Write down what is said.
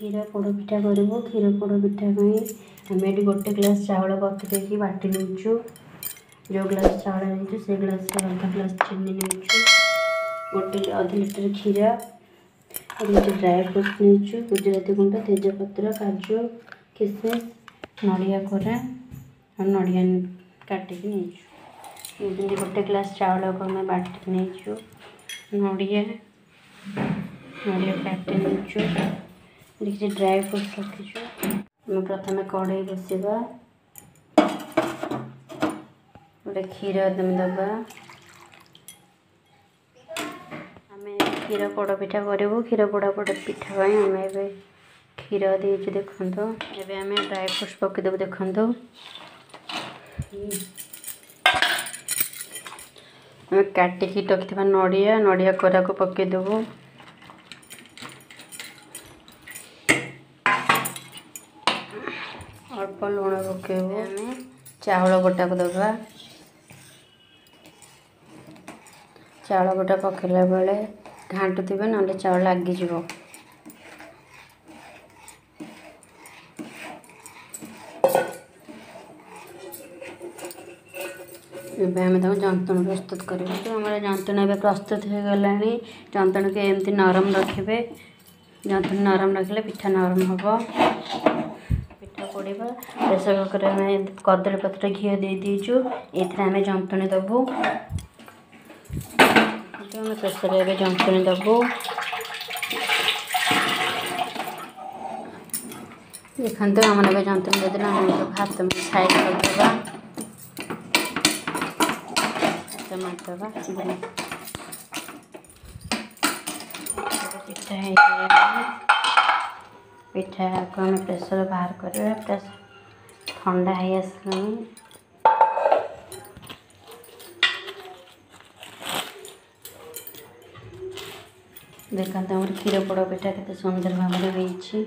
क्षीर पोड़ पिठा करूँ क्षीर पोड़ पिठा पाई आम ये गोटे ग्लास चाउल बतरी बाटि नौ जो ग्लास चाउल नहीं से ग्लास अर्ध ग्लास चीनी नहींचु गोटे अध लिटर क्षीरा गोटे ड्राई फ्रुट्स नहींचु गुजराती गुंड तेजपत्र काजु किसमिस नड़िया कोरा और नड़िया काटिक नहींचु गोटे ग्लास चाउल को आम बाटिक नहींचु नड़िया नड़िया काटे नहींचु देखिए ड्राई फ्रुट्स रखी आम प्रथम कढ़ई बस गोटे क्षीर एकदम दबा आम क्षीर पोड़ पिठा करूँ क्षीर पोड़ा पोड़ा पिठापाई आम ए क्षीर देखु देखता एवं आम ड्राई फ्रुट्स पकईदेव देखु काटिक नड़िया नड़िया कोरा को पकईदेबू ଅଳ୍ପ ଲୁଣ ପକାଇବୁ ଆମେ ଚାଉଳ ଗୋଟାକୁ ଦେବା ଚାଉଳ ଗୋଟା ପକାଇଲା ବେଳେ ଘାଣ୍ଟୁଥିବେ ନହେଲେ ଚାଉଳ ଲାଗିଯିବ ଏବେ ଆମେ ତାକୁ ଯନ୍ତଣ ପ୍ରସ୍ତୁତ କରିବା ତ ଆମର ଯନ୍ତଣ ଏବେ ପ୍ରସ୍ତୁତ ହୋଇଗଲାଣି ଯନ୍ତଣକୁ ଏମିତି ନରମ ରଖିବେ ଯନ୍ତଣ ନରମ ରଖିଲେ ପିଠା ନରମ ହେବ पड़ेगा प्रेसर कुकर में कदमी पत्र घी दे दीजु ये जंतु दबु प्रेसर एवं जंतु दबु देखते आम जंतु दे दी भात सैड पिठा को आम प्रेसर बाहर कर ठंडा हो देखते क्षीरपोड़ पिठा के सुंदर भाव में होती